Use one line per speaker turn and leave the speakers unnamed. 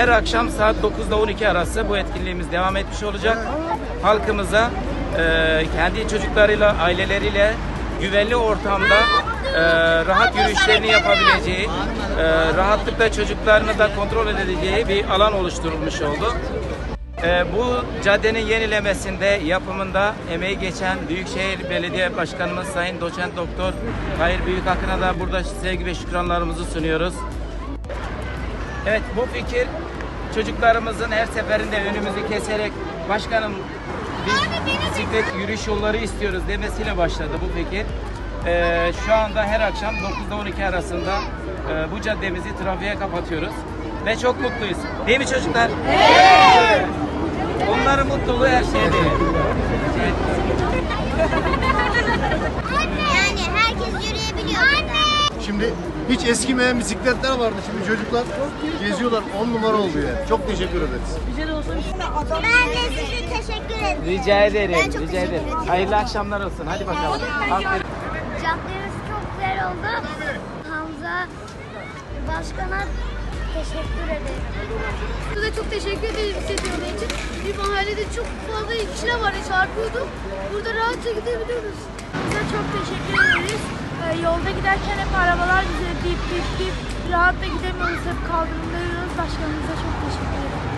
Her akşam saat 9'da 12 arası bu etkinliğimiz devam etmiş olacak. Halkımıza e, kendi çocuklarıyla, aileleriyle güvenli ortamda e, rahat yürüyüşlerini yapabileceği, e, rahatlıkla çocuklarını da kontrol edeceği bir alan oluşturulmuş oldu. Ee, bu caddenin yenilemesinde, yapımında emeği geçen Büyükşehir Belediye Başkanımız Sayın Doçent Doktor Hayır Büyükakın'a da burada sevgi ve şükranlarımızı sunuyoruz. Evet bu fikir çocuklarımızın her seferinde önümüzü keserek başkanım biz bisiklet yürüyüş yolları istiyoruz demesiyle başladı bu fikir. Ee, şu anda her akşam 9'da 12 arasında e, bu caddemizi trafiğe kapatıyoruz. Ve çok mutluyuz. Değil mi çocuklar? Evet. Onların mutluluğu her şeyde. Evet.
Yani herkes yürüyebiliyor. Anne.
Şimdi hiç eskimeyen bisikletler vardı. Şimdi çocuklar geziyorlar. 10 numara oldu yani. Çok teşekkür ederiz.
Ben de size teşekkür ederim.
Rica ederim.
Ben çok
rica
teşekkür
ederim.
ederim.
Hayırlı akşamlar olsun. Hadi bakalım. Aferin.
Caddemiz çok güzel oldu. Hamza Başkan'a teşekkür ederim.
Size çok teşekkür ederim istediğiniz için. Bir mahallede çok fazla kişiler var çarpıyorduk. Burada rahatça gidebiliyoruz. Size çok teşekkür ederiz. Yolda giderken hep arabalar bize dip dip dip rahatla gidemiyoruz. Hep kaldırımda yürüyoruz. Başkanımıza çok teşekkür ederim.